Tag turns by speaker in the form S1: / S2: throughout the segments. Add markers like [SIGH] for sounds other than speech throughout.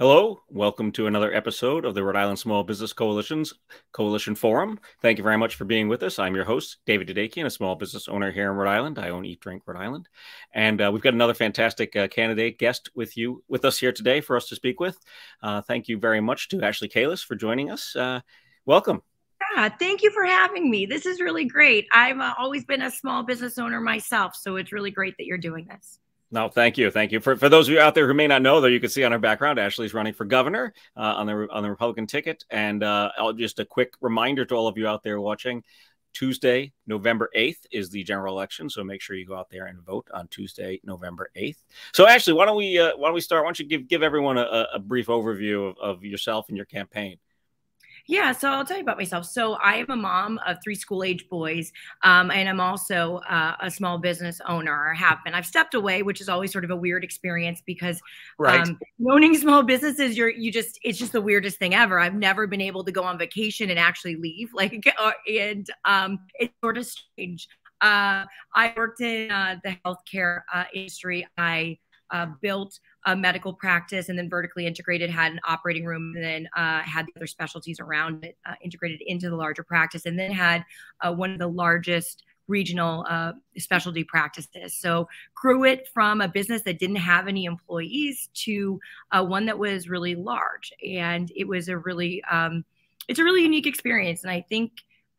S1: Hello, welcome to another episode of the Rhode Island Small Business Coalition's Coalition Forum. Thank you very much for being with us. I'm your host, David Dadekian, a small business owner here in Rhode Island. I own Eat Drink Rhode Island, and uh, we've got another fantastic uh, candidate guest with you with us here today for us to speak with. Uh, thank you very much to Ashley Kalus for joining us. Uh, welcome.
S2: Yeah, thank you for having me. This is really great. I've uh, always been a small business owner myself, so it's really great that you're doing this.
S1: No, thank you, thank you. For for those of you out there who may not know, though, you can see on her background, Ashley's running for governor uh, on the on the Republican ticket. And uh, just a quick reminder to all of you out there watching: Tuesday, November eighth is the general election, so make sure you go out there and vote on Tuesday, November eighth. So, Ashley, why don't we uh, why don't we start? Why don't you give give everyone a, a brief overview of, of yourself and your campaign?
S2: Yeah, so I'll tell you about myself. So I am a mom of three school age boys, um, and I'm also uh, a small business owner, or have been. I've stepped away, which is always sort of a weird experience because right. um, owning small businesses, you're you just it's just the weirdest thing ever. I've never been able to go on vacation and actually leave, [LAUGHS] like, uh, and um, it's sort of strange. Uh, I worked in uh, the healthcare uh, industry. I uh, built a medical practice and then vertically integrated, had an operating room, and then uh, had the other specialties around it uh, integrated into the larger practice, and then had uh, one of the largest regional uh, specialty practices. So grew it from a business that didn't have any employees to uh, one that was really large, and it was a really um, it's a really unique experience, and I think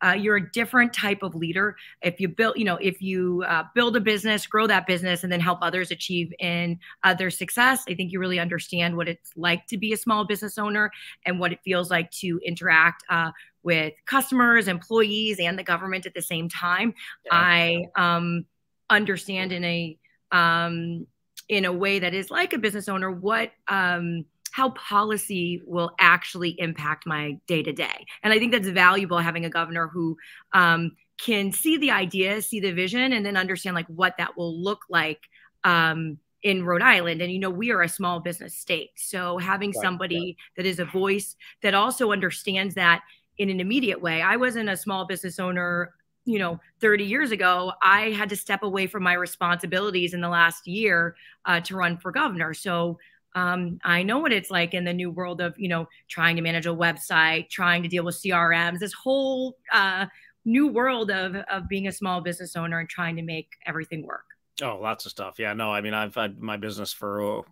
S2: uh, you're a different type of leader if you build you know if you uh, build a business grow that business and then help others achieve in uh, their success i think you really understand what it's like to be a small business owner and what it feels like to interact uh, with customers employees and the government at the same time yeah. i um, understand in a um, in a way that is like a business owner what um, how policy will actually impact my day to day. And I think that's valuable having a governor who um, can see the idea, see the vision, and then understand like what that will look like um, in Rhode Island. And you know, we are a small business state, so having right, somebody that is a voice that also understands that in an immediate way. I wasn't a small business owner you know 30 years ago i had to step away from my responsibilities in the last year uh, to run for governor so um, I know what it's like in the new world of, you know, trying to manage a website, trying to deal with CRMs, this whole uh, new world of, of being a small business owner and trying to make everything work.
S1: Oh, lots of stuff. Yeah, no, I mean, I've had my business for oh,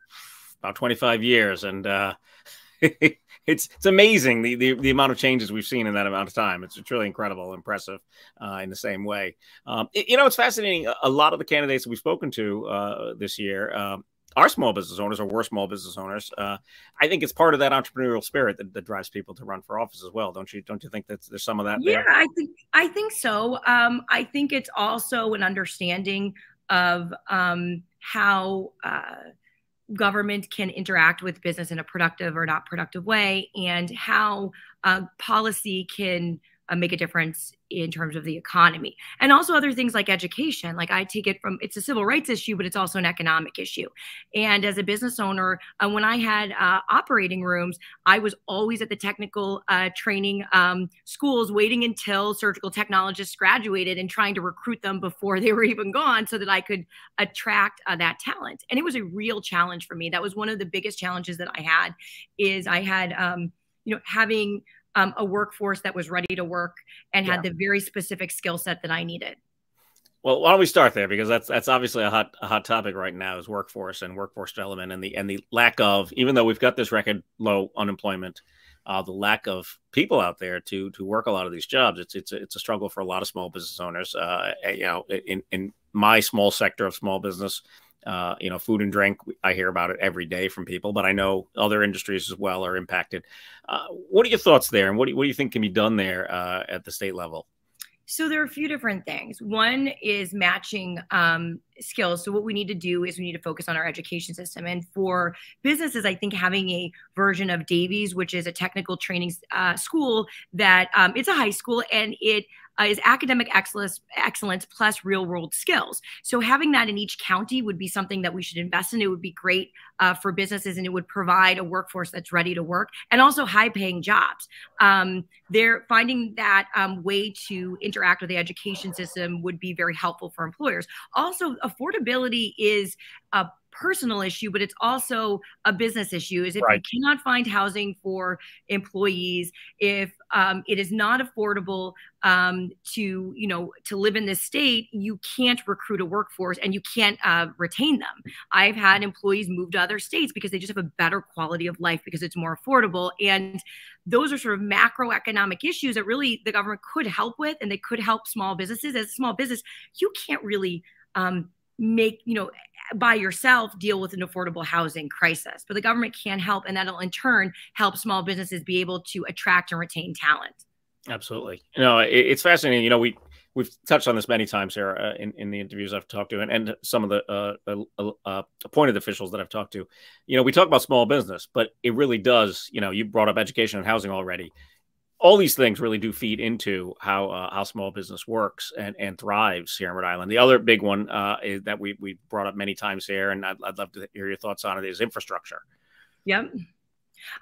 S1: about 25 years and, uh, [LAUGHS] it's it's amazing the, the, the amount of changes we've seen in that amount of time. It's, truly incredible, impressive uh, in the same way. Um, it, you know, it's fascinating. A, lot of the candidates we've spoken to uh, this year, um, are small business owners or were small business owners. Uh, I think it's part of that entrepreneurial spirit that, that, drives people to run for office as well. Don't you? Don't you think that there's some of that?
S2: Yeah, there? I think I think so. Um, I think it's also an understanding of um, how uh, government can interact with business in a productive or not productive way, and how uh, policy can uh, make a difference in terms of the economy. And also other things like education. Like i take it from it's a civil rights issue but it's also an economic issue. And as a business owner uh, when i had uh, operating rooms i was always at the technical uh, training um, schools waiting until surgical technologists graduated and trying to recruit them before [LAUGHS] they were even gone so that i could attract uh, that talent. And it was a real challenge for me. That was one of the biggest challenges that i had is i had um, you know having um, a workforce that was ready to work and yeah. had the very specific skill set that I needed.
S1: Well, why don't we start there because that's that's obviously a hot a hot topic right now is workforce and workforce development and the and the lack of even though we've got this record low unemployment, uh, the lack of people out there to to work a lot of these jobs. It's it's a, it's a struggle for a lot of small business owners. Uh, you know, in in my small sector of small business, uh, you know, food and drink, I hear about it every day from people, but I know other industries as well are impacted. Uh, what are your thoughts there, and what do you, what do you think can be done there uh, at the state level?
S2: So there are a few different things. One is matching um, skills. So what we need to do is we need to focus on our education system. And for businesses, I think having a version of Davies, which is a technical training uh, school that um, it's a high school and it uh, is academic excellence, excellence plus real world skills. So having that in each county would be something that we should invest in. It would be great uh, for businesses and it would provide a workforce that's ready to work and also high paying jobs. Um, they're finding that um, way to interact with the education system would be very helpful for employers. Also, affordability is a personal issue, but it's also a business issue. Is if right. you cannot find housing for employees, if um, it is not affordable um, to you know to live in this state, you can't recruit a workforce and you can't uh, retain them. I've had employees move to other states because they just have a better quality of life because it's more affordable and those are sort of macroeconomic issues that really the government could help with and they could help small businesses as a small business you can't really um, make you know by yourself deal with an affordable housing crisis. But the government can help and that'll in turn help small businesses be able to attract and retain talent.
S1: Absolutely. You know it, it's fascinating. You know we we've touched on this many times here uh, in, in the interviews I've talked to and, and some of the uh, uh, appointed officials that I've talked to. You know, we talk about small business, but it really does, you know, you brought up education and housing already all these things really do feed into how uh, how small business works and, and thrives here in Rhode Island. The other big one uh, is that we we brought up many times here, and I'd, I'd love to hear your thoughts on it. Is infrastructure.
S2: Yep.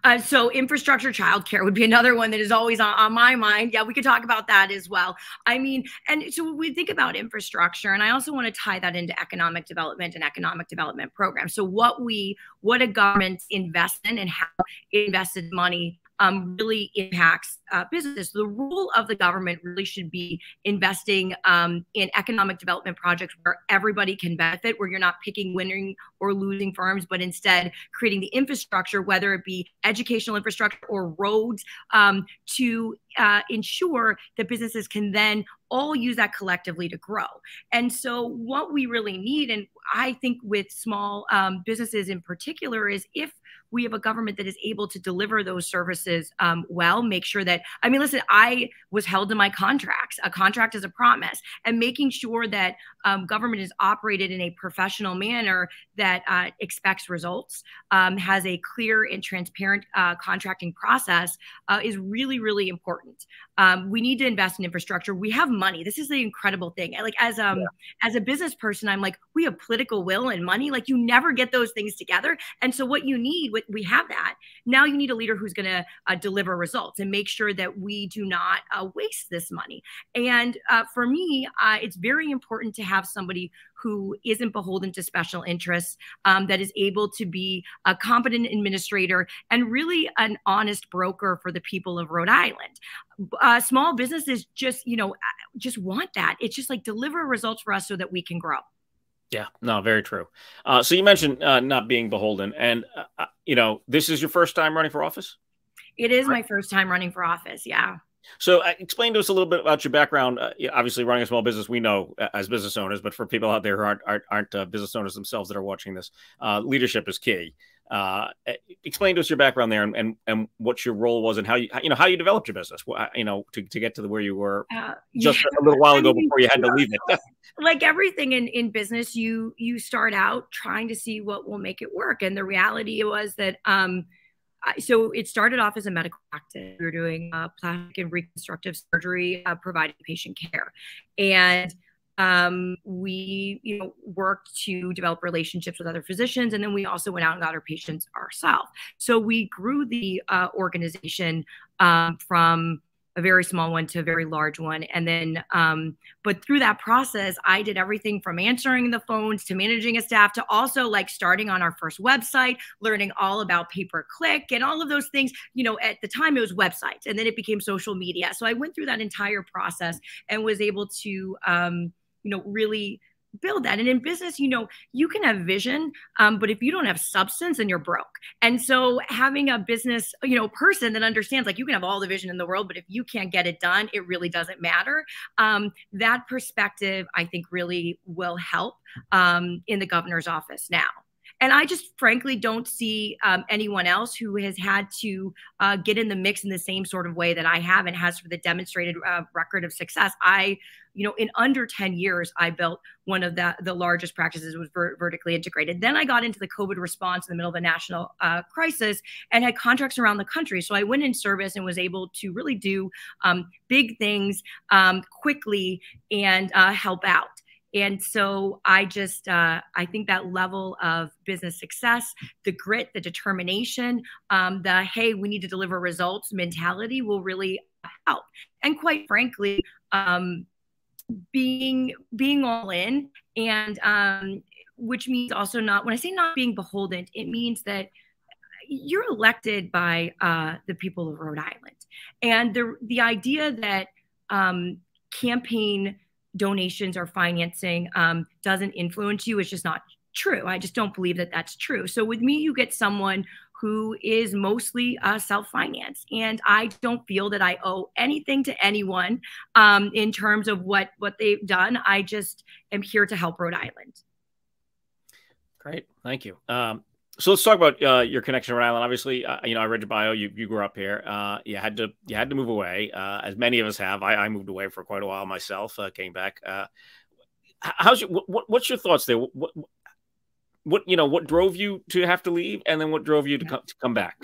S2: Uh, so infrastructure childcare would be another one that is always on, on, my mind. Yeah, we could talk about that as well. I mean, and so we think about infrastructure, and I also want to tie that into economic development and economic development programs. So what we, what a government invests in and how invested money um, really impacts uh, businesses. The role of the government really should be investing um, in economic development projects where everybody can benefit, where you're not picking winning or losing firms, but instead creating the infrastructure, whether it be educational infrastructure or roads, um, to uh, ensure that businesses can then all use that collectively to grow. And so, what we really need, and I think with small um, businesses in particular, is if we have a government that is able to deliver those services um, well, make sure that, I mean, listen, I was held to my contracts. A contract is a promise, and making sure that um, government is operated in a professional manner that uh, expects results, um, has a clear and transparent uh, contracting process uh, is really, really important. Um, we need to invest in infrastructure. We have money. This is the incredible thing. Like as um yeah. as a business person, I'm like, we have political will and money. Like you never get those things together. And so what you need, we have that. Now you need a leader who's going to uh, deliver results and make sure that we do not uh, waste this money. And uh, for me, uh, it's very important to have somebody who isn't beholden to special interests, um, that is able to be a competent administrator and really an honest broker for the people of Rhode Island. Uh, small businesses just, you know, just want that. It's just like deliver results for us so that we can grow.
S1: Yeah, no, very true. Uh, so you mentioned uh, not being beholden, and uh, uh, you know, this is your first time running for office.
S2: It is my first time running for office. Yeah.
S1: So, uh, explain to us a little bit about your background. Uh, obviously, running a small business, we know uh, as business owners, but for people out there who aren't aren't, aren't uh, business owners themselves that are watching this, uh, leadership is key. Uh, explain to us your background there and, and, and what your role was and how you you know how you developed your business. You know to, to get to the, where you were just yeah. a little while ago before you had to leave it.
S2: like everything in in business, you you start out trying to see what will make it work, and the reality was that. um so it started off as a medical practice. We were doing uh, plastic and reconstructive surgery, uh, providing patient care, and um, we you know worked to develop relationships with other physicians, and then we also went out and got our patients ourselves. So we grew the uh, organization um, from a very small one to a very large one. And then, um, but through that process, I did everything from answering the phones to managing a staff to also like starting on our first website, learning all about pay per click and all of those things. You know, at the time it was websites and then it became social media. So I went through that entire process and was able to, um, you know, really build that. And in business, you know, you can have vision, um, but if you don't have substance, then you're broke. And so having a business, you know, person that understands like you can have all the vision in the world, but if you can't get it done, it really doesn't matter. Um, that perspective, I think, really will help um, in the governor's office now. And I just frankly don't see um, anyone else who has had to uh, get in the mix in the same sort of way that I have and has for the demonstrated uh, record of success. I, you know, in under 10 years, I built one of the, the largest practices was ver- vertically integrated. Then I got into the COVID response in the middle of a national uh, crisis and had contracts around the country. So I went in service and was able to really do um, big things um, quickly and uh, help out. And so I just, uh, I think that level of business success, the grit, the determination, um, the hey, we need to deliver results mentality will really help. And quite frankly, um, being being all in and um, which means also not when I say not being beholden, it means that you're elected by uh, the people of Rhode Island, and the the idea that um, campaign donations or financing um, doesn't influence you is just not true. I just don't believe that that's true. So with me, you get someone who is mostly uh, self-financed, and I don't feel that I owe anything to anyone um, in terms of what what they've done. I just am here to help Rhode Island.
S1: Great, thank you. Um, so let's talk about uh, your connection to Rhode Island. Obviously, uh, you know I read your bio. You, you grew up here. Uh, you had to you had to move away, uh, as many of us have. I, I, moved away for quite a while myself. Uh, came back. Uh, how's your what, what's your thoughts there? What, what you know what drove you to have to leave, and then what drove you to, come, to come back?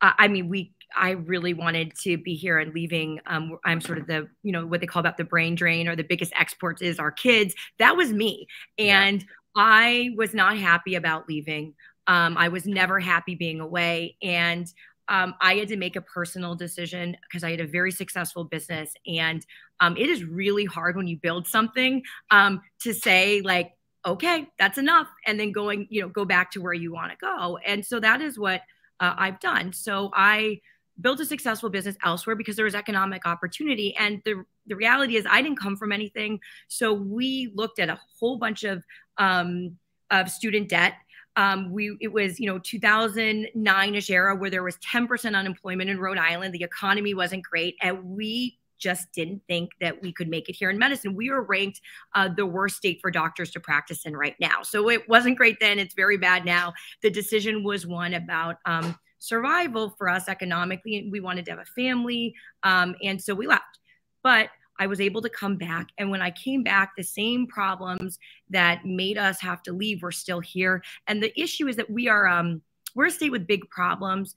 S2: I mean, we I really wanted to be here and leaving. Um, I'm sort of the, you know, what they call about the brain drain or the biggest exports is our kids. That was me. And yeah. I was not happy about leaving. Um, I was never happy being away. And um, I had to make a personal decision because I had a very successful business. And um, it is really hard when you build something um, to say, like, okay, that's enough. And then going, you know, go back to where you want to go. And so that is what uh, I've done. So I built a successful business elsewhere because there was economic opportunity. And the, the reality is, I didn't come from anything. So we looked at a whole bunch of, um, of student debt. Um, we it was you know 2009ish era where there was 10% unemployment in Rhode Island. The economy wasn't great, and we just didn't think that we could make it here in medicine. We were ranked uh, the worst state for doctors to practice in right now. So it wasn't great then. It's very bad now. The decision was one about um, survival for us economically. And we wanted to have a family. Um, and so we left. But I was able to come back. And when I came back, the same problems that made us have to leave were still here. And the issue is that we are, um, we're a state with big problems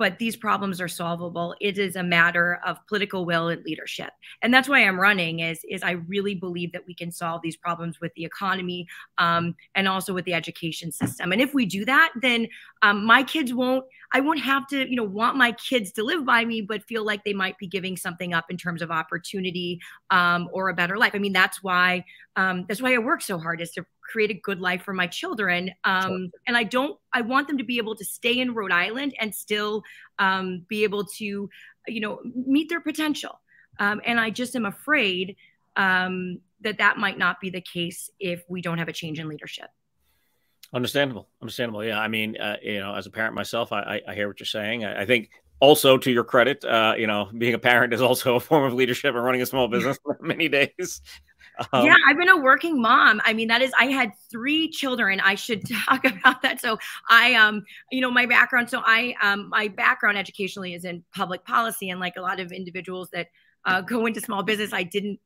S2: but these problems are solvable. It is a matter of political will and leadership. And that's why I'm running is, is I really believe that we can solve these problems with the economy um, and also with the education system. And if we do that, then um, my kids won't, I won't have to, you know, want my kids to live by me, but feel like they might be giving something up in terms of opportunity um, or a better life. I mean, that's why, um, that's why I work so hard is to create a good life for my children. Um. And I don't, I want them to be able to stay in Rhode Island and still um, be able to, you know, meet their potential. Um, and I just am afraid um, that that might not be the case if we don't have a change in leadership.
S1: Understandable. Understandable. Yeah. I mean, uh, you know, as a parent myself, I, I, I hear what you're saying. I, I, think also to your credit, uh, you know, being a parent is also [LAUGHS] a form of leadership and running a small business [LAUGHS] many days.
S2: Um, yeah, I've been a working mom. I mean, that is, I had three children. I should [LAUGHS] talk about that. So I, um, you know, my background. So I, um, my background educationally is in public policy, and like a lot of individuals that uh, go into small business, I didn't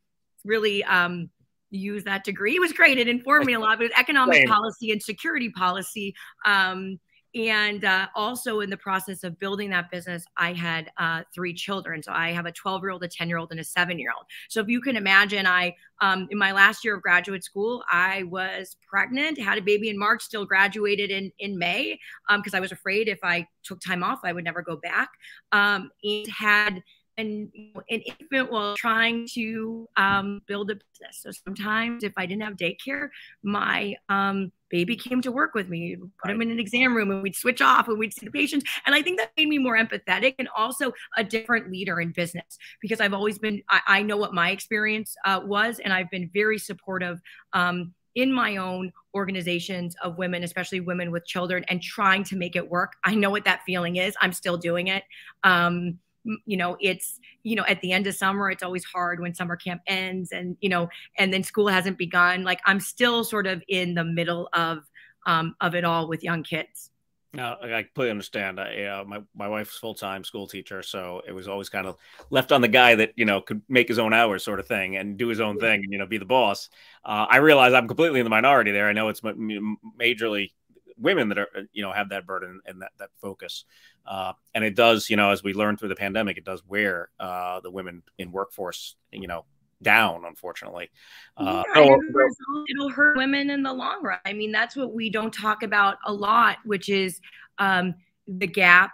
S2: really um, use that degree. It was great. It informed me a lot, but economic Same. policy and security policy. Um, and uh, also in the process of building that business i had uh, three children so i have a 12 year old a 10 year old and a 7 year old so if you can imagine i um, in my last year of graduate school i was pregnant had a baby in march still graduated in in may because um, i was afraid if i took time off i would never go back um, and had an, an infant while trying to um, build a business. So sometimes if I didn't have daycare, my um, baby came to work with me, put right. him in an exam room and we'd switch off and we'd see the patients. And I think that made me more empathetic and also a different leader in business because I've always been, I, I know what my experience uh, was and I've been very supportive um, in my own organizations of women, especially women with children, and trying to make it work. I know what that feeling is. I'm still doing it. Um, you know it's you know at the end of summer it's always hard when summer camp ends and you know and then school hasn't begun like i'm still sort of in the middle of um, of it all with young kids
S1: no, I completely understand. I, uh, my my wife's full time school teacher, so it was always kind of left on the guy that you know could make his own hours, sort of thing, and do his own thing, and you know be the boss. Uh, I realize I'm completely in the minority there. I know it's majorly women that are you know have that burden and that that focus. Uh, and it does you know as we learned through the pandemic it does wear uh, the women in workforce you know down unfortunately.
S2: Uh, yeah, it'll, it'll hurt women in the long run. I mean that's what we don't talk about a lot which is um, the gap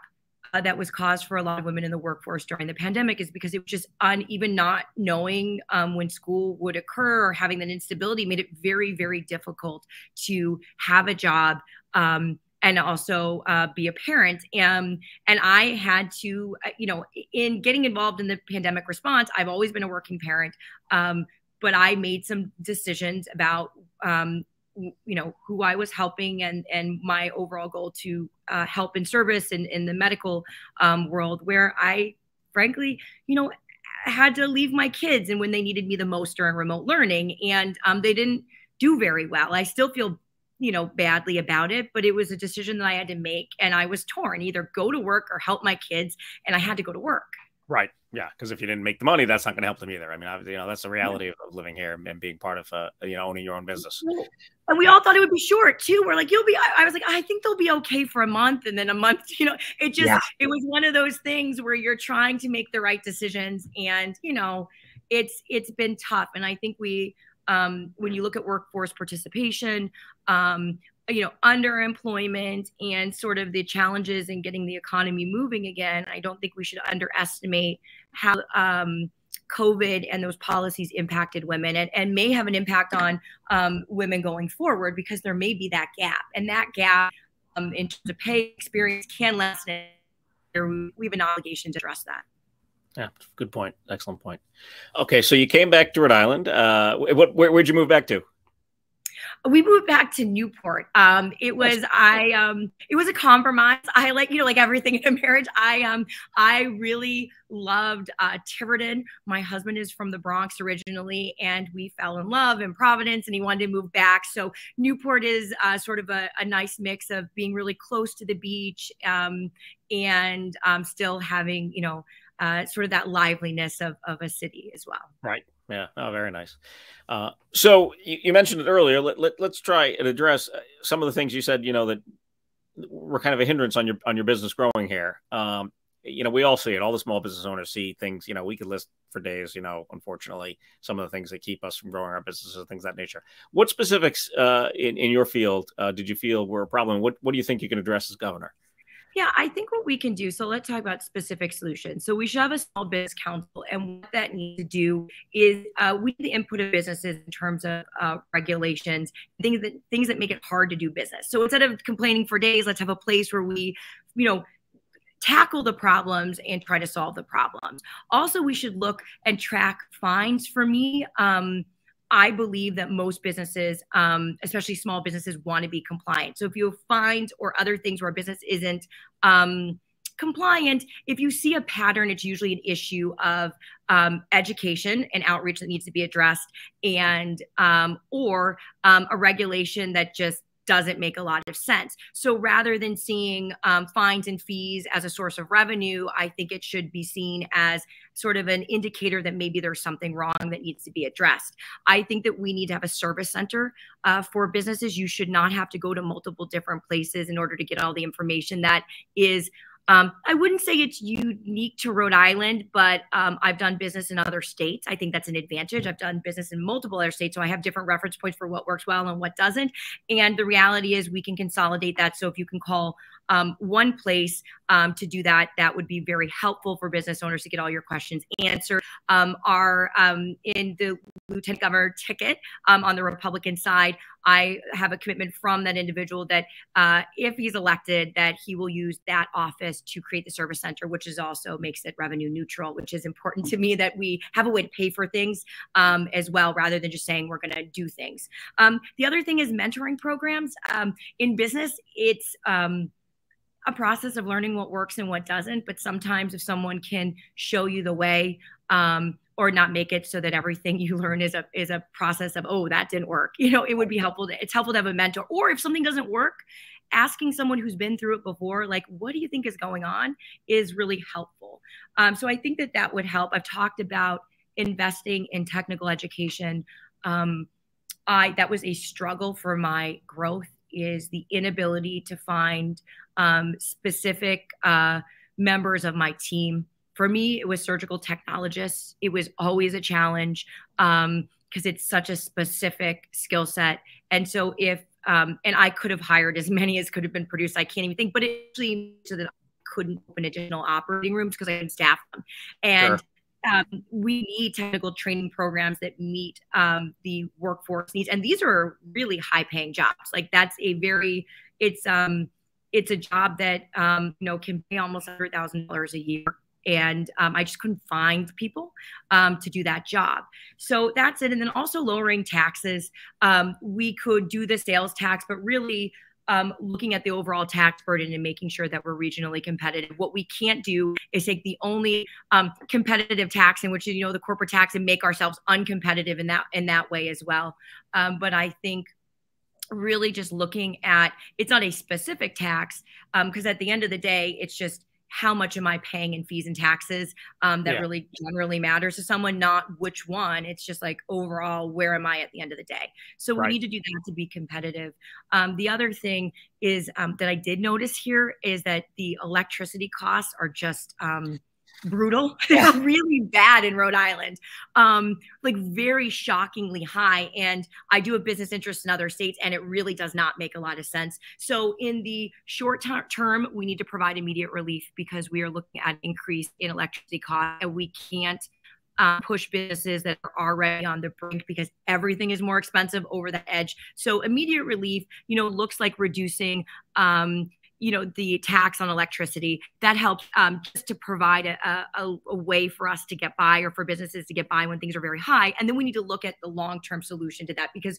S2: uh, that was caused for a lot of women in the workforce during the pandemic is because it was just on even not knowing um, when school would occur or having that instability made it very very difficult to have a job um, and also uh, be a parent. And and i had to uh, you know in getting involved in the pandemic response i've always been a working parent. Um, but i made some decisions about um, you know who I was helping and and my overall goal to uh, help in service in in the medical um, world where I frankly you know had to leave my kids and when they needed me the most during remote learning. And um, they didn't do very well. I still feel you know badly about it but it was a decision that I had to make and I was torn either go to work or help my kids and I had to go to work.
S1: Right. Yeah, because if you didn't make the money, that's not going to help them either. I mean, you know, that's the reality yeah. of living here and being part of, uh, you know, owning your own business.
S2: And we all thought it would be short too. We're like, you'll be. I, I, was like, I think they'll be okay for a month, and then a month. [LAUGHS] You know, it just, yeah. it was one of those things where you're trying to make the right decisions, and you know, it's it's been tough. And I think we, um, when you look at workforce participation, um, you know underemployment and sort of the challenges in getting the economy moving again i don't think we should underestimate how um, covid and those policies impacted women and, and may have an impact on um, women going forward because there may be that gap and that gap um, in terms of pay experience can lessen we have an obligation to address that
S1: yeah, good point. Excellent point. Okay, so you came back to Rhode Island. Uh, what, where, where'd you move back to?
S2: We moved back to Newport. Um, it was I um, it was a compromise. I like you know like everything [LAUGHS] in a marriage. I um I really loved uh, Tiverton. My husband is from the Bronx originally, and we fell in love in Providence, and he wanted to move back. So Newport is uh, sort of a, a, nice mix of being really close to the beach um, and um, still having you know uh, sort of that liveliness of of a city as well.
S1: Right. Yeah. Oh, very nice. Uh, so you, you, mentioned it earlier. Let, let, us try and address uh, some of the things you said. You know that were kind of a hindrance on your on your business growing here. Um, you know, we all see it. All the small business owners see things. You know, we could list for days. You know, unfortunately, some of the things that keep us from growing our businesses, things that nature. What specifics uh, in in your field uh, did you feel were a problem? What what do you think you can address as governor?
S2: Yeah, I think what we can do. So let's talk about specific solutions. So we should have a small business council, and what that needs to do is uh, we need the input of businesses in terms of uh, regulations, things that things that make it hard to do business. So instead of complaining for days, let's have a place where we, you know, tackle the problems and try to solve the problems. Also, we should look and track fines. For me. Um, I believe that most businesses, um, especially small businesses, want to be compliant. So if you find or other things where a business isn't um, compliant, if you see a pattern, it's usually an issue of um, education and outreach that needs to be addressed, and um, or um, a regulation that just doesn't make a lot of sense. So rather than seeing um, fines and fees as a source of revenue, I think it should be seen as sort of an indicator that maybe there's something wrong that needs to be addressed. I think that we need to have a service center uh, for businesses. You should not have to go to multiple different places in order to get all the information that is um, I wouldn't say it's unique to Rhode Island, but um, I've done business in other states. I think that's an advantage. I've done business in multiple other states, so I have different reference points for what works well and what doesn't. And the reality is, we can consolidate that. So if you can call um, one place um, to do that, that would be very helpful for business owners to get all your questions answered. Um, are um, in the lieutenant governor ticket um, on the Republican side. I have a commitment from that individual that uh, if he's elected, that he will use that office to create the service center, which is also makes it revenue neutral, which is important to me that we have a way to pay for things um, as well, rather than just saying we're going to do things. the other thing is mentoring programs in business. It's a process of learning what works and what doesn't. But sometimes if someone can show you the way, um, or not make it so that everything [LAUGHS] you learn is a is a process of oh that didn't work you know it would be helpful to, it's helpful to have a mentor or if something doesn't work asking someone who's been through it before like what do you think is going on? is really helpful. Um, so i think that that would help. I've talked about investing in technical education. Um, i that was a struggle for my growth is the inability to find um, specific uh, members of my team. For me, it was surgical technologists. It was always a challenge because um, it's such a specific skill set. And so, if um, and I could have hired as [LAUGHS] many as could have been produced, I can't even think. But it actually to the couldn't open additional operating rooms because I couldn't staff them. And sure. Um, we need technical training programs that meet um, the workforce needs and these are really high paying jobs like that's a very it's um it's a job that um you know can pay almost hundred thousand dollars a year and um, I just couldn't find people um, to do that job. So that's it. And then also lowering taxes. Um, we could do the sales tax, but really um, looking at the overall tax burden and making sure that we're regionally competitive. What we can't do is take the only um, competitive tax in which you know the corporate tax and make ourselves uncompetitive in that in that way as well. But I think really just looking at it's not a specific tax because at the end of the day it's just how much am I paying in fees and taxes um, that yeah. really generally matters to someone, not which one. It's just like overall, where am I at the end of the day? So right. we need to do that to be competitive. Um, the other thing is um, that I did notice here is that the electricity costs are just um, brutal. [LAUGHS] They're really bad in Rhode Island, um, like very shockingly high. And I do have business interests in other states, and it really does not make a lot of sense. So, in the short term, we need to provide immediate relief because we are looking at increase in electricity costs, and we can't. Uh, push businesses that are already on the brink because everything is more expensive over the edge. So immediate relief, you know, looks like reducing um, you know the tax on electricity that helps um, just to provide a, a, a, way for us to get by or for businesses to get by when things are very high. And then we need to look at the long-term solution to that because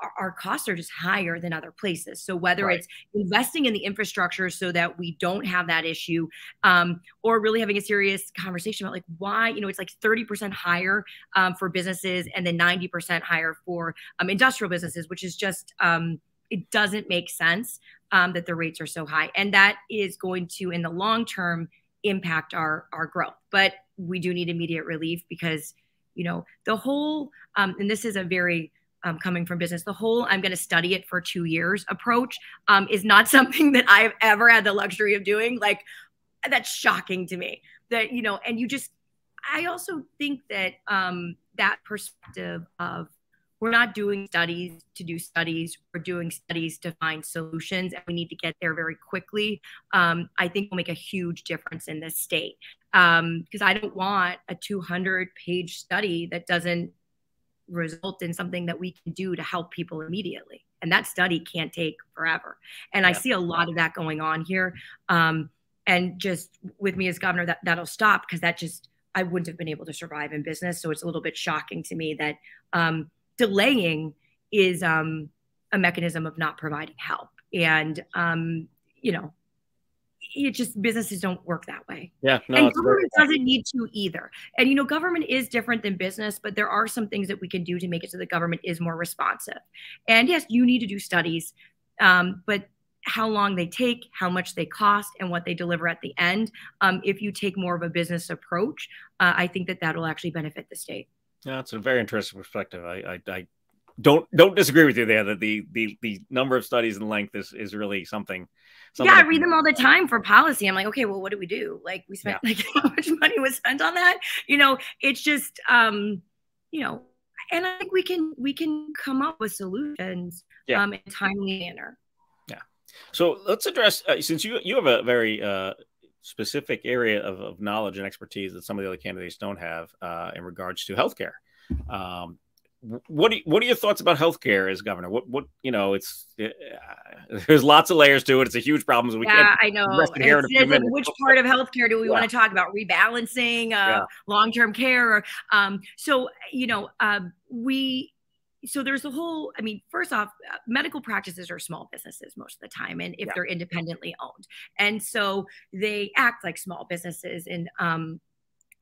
S2: our, our costs are just higher than other places. So whether right. it's investing in the infrastructure so that we don't have that issue um, or really having a serious conversation about like why you know it's like 30% higher um, for businesses and then 90% higher for um, industrial businesses which is just um, it doesn't make sense um, that the rates are so high. And that is going to, in the long term, impact our, our growth. But we do need immediate relief because, you know, the whole, um, and this is a very, um, coming from business, the whole I'm going to study it for two years approach um, is not [LAUGHS] something that I've ever had the luxury of doing. Like, that's shocking to me that, you know, and you just, I also think that um, that perspective of we're not doing studies to do studies. We're doing studies to find solutions, and we need to get there very quickly. Um, I think will make a huge difference in this state because um, I don't want a 200 page study that doesn't result in something that we can do to help people immediately. And that study can't take forever. And yeah. I see a lot of that going on here. Um, and just with me as governor, that that'll stop because that just I wouldn't have been able to survive in business. So it's a little bit shocking to me that um, delaying is um, a mechanism of not providing help. And, um, you know, it just businesses don't work that way.
S1: Yeah,
S2: no, and government doesn't need to either. And you know, government is different than business, but there are some things that we can do to make it so the government is more responsive. And yes, you need to do studies, um, but how long they take, how much they cost, and what they deliver at the end. Um, if you take more of a business approach, uh, I think that that will actually benefit the state.
S1: Yeah, it's a very interesting perspective. I, I, I, don't don't disagree with you there that the the the number of studies and length is is really something.
S2: something yeah, I read them all the time for policy. I'm like, okay, well, what do we do? Like, we spent yeah. like [LAUGHS] how much money was spent on that? You know, it's just um, you know, and I think we can we can come up with solutions yeah. um in a timely manner.
S1: Yeah. So let's address uh, since you you have a very uh specific area of, of knowledge and expertise that some of the other candidates don't have uh, in regards to healthcare. Um, what do what are your thoughts about healthcare as governor? What what you know? It's it, uh, there's lots of layers to it. It's a huge problem. So we
S2: yeah, I know. which part of healthcare do we yeah. want to talk about? Rebalancing, uh, yeah. long term care. Or, um, so you know, uh, we so there's a whole i mean first off uh, medical practices are small businesses most of the time and if yeah. they're independently owned and so they act like small businesses and um,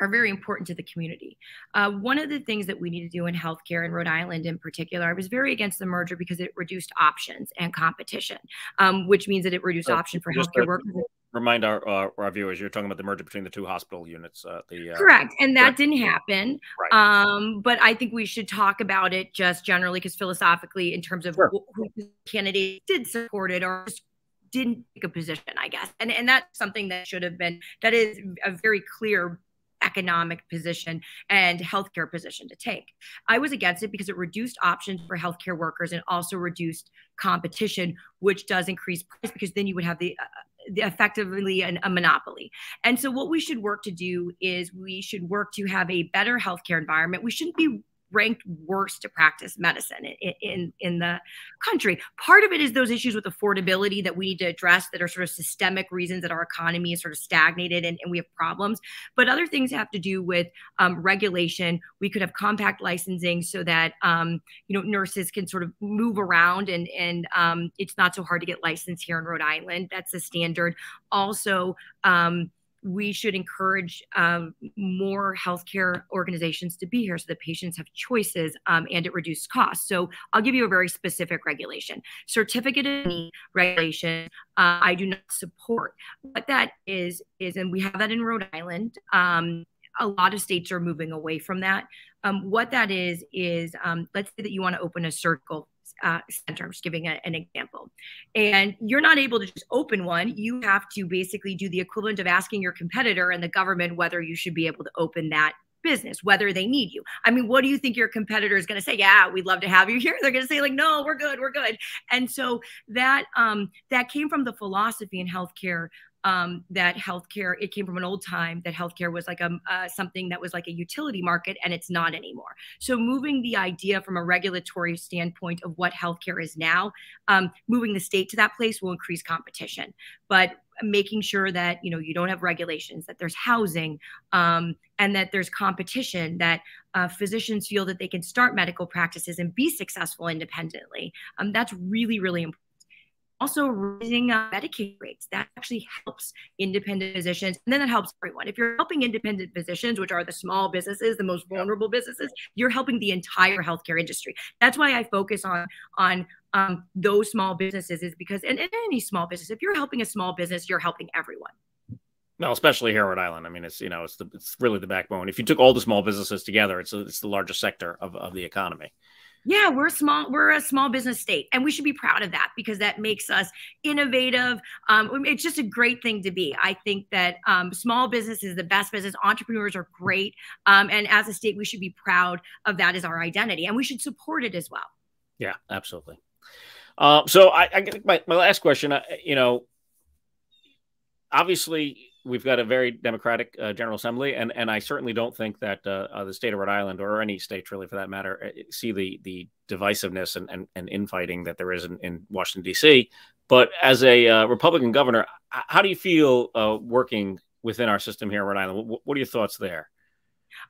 S2: are very important to the community. Uh, one of the things that we need to do in healthcare in Rhode Island in particular, I was very against the merger because it reduced options and competition, um, which means that it reduced so option for healthcare workers
S1: remind our uh, our viewers you're talking about the merger between the two hospital units uh, the
S2: uh, correct and that didn't happen right. um but i think we should talk about it just generally because philosophically in terms of sure. who candidate did support it or didn't take a position i guess and and that's something that should have been that is a very clear economic position and healthcare position to take. I was against it because it reduced options for healthcare workers and also reduced competition, which does increase price because then you would have the uh, effectively an, a monopoly. And so, what we should work to do is we should work to have a better healthcare environment. We shouldn't be ranked worst to practice medicine in, in, in the country. Part of it is those issues with affordability that we need to address that are sort of systemic reasons that our economy is sort of stagnated and, and we have problems. But other things have to do with um, regulation. We could have compact licensing so that um, you know nurses can sort of move around and and um, it's not so hard to get licensed here in Rhode Island. That's the standard. Also. Um, we should encourage um, more healthcare organizations to be here so that patients have choices um, and it reduces costs. So I'll give you a very specific regulation. Certificate of need regulation, uh, I do not support. What that is, is, and we have that in Rhode Island. Um, a lot of states are moving away from that. Um, what that is, is um, let's say that you want to open a surgical uh, center. I'm just giving a, an example. And you're not able to just open one. You have to basically do the equivalent of asking your competitor and the government whether you should be able to open that business, whether they need you. I mean, what do you think your competitor is going to say? Yeah, we'd love to have you here. [LAUGHS] They're going to say like, no, we're good, we're good. And so that um, that came from the philosophy in healthcare um, that healthcare it came from an old time that healthcare was like a uh, something that was like a utility market and it's not anymore. So moving the idea from a regulatory standpoint of what healthcare is now um, moving the state to that place will increase competition. But making sure that you know you don't have regulations that there's housing um, and that there's competition that uh, physicians feel that they can start medical practices and be successful independently um, that's really really important also raising uh, Medicaid rates. That actually helps independent physicians. And then that helps everyone. If you're helping independent physicians, which are the small businesses, the most vulnerable businesses, you're helping the entire healthcare industry. That's why I focus on, on um, those small businesses is because, and, and any small business, if you're helping a small business, you're helping everyone.
S1: No, especially here in Rhode Island. I mean, it's you know, it's the it's really the backbone. If you took all the small businesses together, it's a, it's the largest sector of, of the economy
S2: yeah we're small we're a small business state and we should be proud of that because that makes us innovative. Um, it's just a great thing to be. I think that um, small business is the best business. Entrepreneurs are great um, and as a state we should be proud of that as our identity and we should support it as well.
S1: Yeah absolutely. Uh, so I, I my, my last question uh, you know obviously we've got a very democratic uh, General Assembly, and and I certainly don't think that uh, uh, the state of Rhode Island or any state really for that matter uh, see the the divisiveness and and, and infighting that there is in, in Washington D.C. But as a uh, Republican governor, how do you feel uh, working within our system here in Rhode Island? What, what are your thoughts there?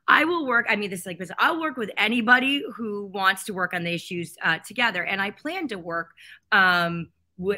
S2: I will work. I mean, this is like this. I'll work with anybody who wants to work on the issues together, and I plan to work. Um,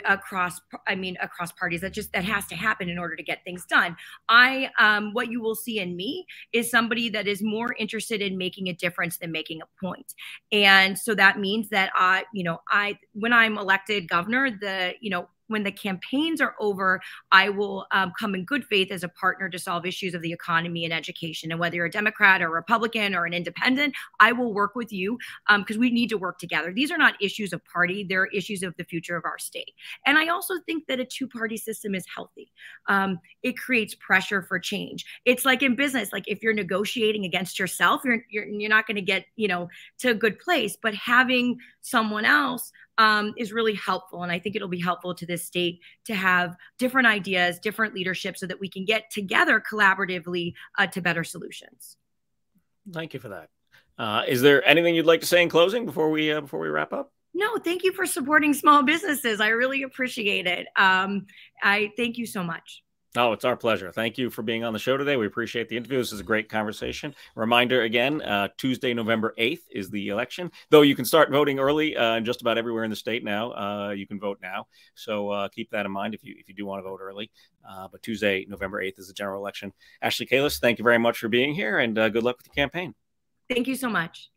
S2: across i mean across parties that just that has to happen in order to get things done. I um what you will see in me is somebody that is more interested in making a difference than making a point. And so that means that i you know i when i'm elected governor the you know when the campaigns are over, I will um, come in good faith as a partner to solve issues of the economy and education. And whether you're a Democrat or a Republican or an independent, I will work with you because um, we need to work together. These are not issues of party, they're issues of the future of our state. And I also think that a two party system is healthy. Um, it creates pressure for change. It's like in business, like if you're negotiating against yourself, you're, you're, you're not going to get, you know, to a good place. But having someone else um, is really helpful. And I think it'll be helpful to this state to have different ideas, different leadership so that we can get together collaboratively uh, to better solutions.
S1: Thank you for that. Uh, is there anything you'd like to say in closing before we uh, before we wrap up?
S2: No, thank you for supporting small businesses. I really appreciate it. Um, I thank you so much.
S1: Oh, it's our pleasure. Thank you for being on the show today. We appreciate the interview. This is a great conversation. Reminder again uh, Tuesday, November 8th is the election, though you can start voting early uh, just about everywhere in the state now. Uh, you can vote now. So uh, keep that in mind if you, if you do want to vote early. Uh, but Tuesday, November 8th is the general election. Ashley Kalus, thank you very much for being here and uh, good luck with the campaign.
S2: Thank you so much.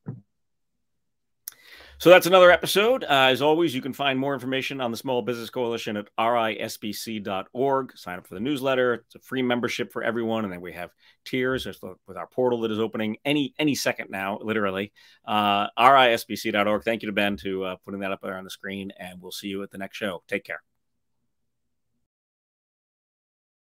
S1: So that's another episode. Uh, as always, you can find more information on the Small Business Coalition at risbc.org. Sign up for the newsletter. It's a free membership for everyone, and then we have tiers with our portal that is opening any any second now, literally. Uh, risbc.org. Thank you to Ben to uh, putting that up there on the screen, and we'll see you at the next show. Take care.